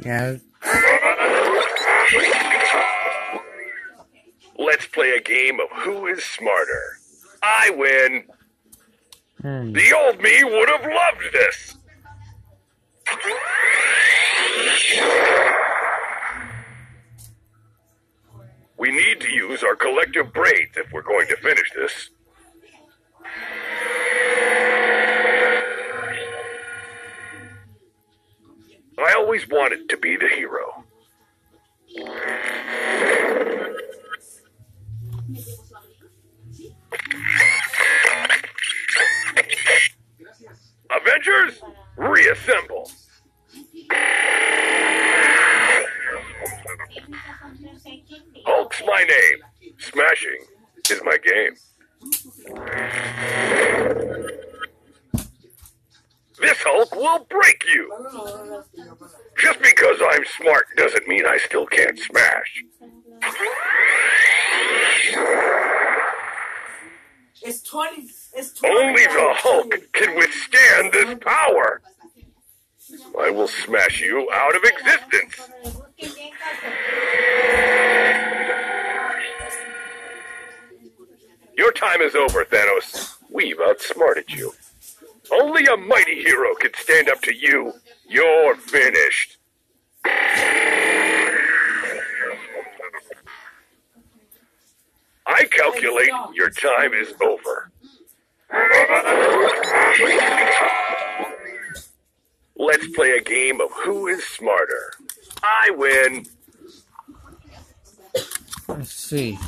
Yeah. Let's play a game of who is smarter. I win. Hmm. The old me would have loved this. We need to use our collective brains if we're going to finish this. I always wanted to be the hero. Avengers, reassemble. Hulk's my name. Smashing is my game. This Hulk will break you. Just because I'm smart doesn't mean I still can't smash. It's 20. It's 20. Only the Hulk can withstand this power. I will smash you out of existence. Your time is over, Thanos. We've outsmarted you. Only a mighty hero can stand up to you. You're finished. I calculate your time is over. Let's play a game of who is smarter. I win. Let's see.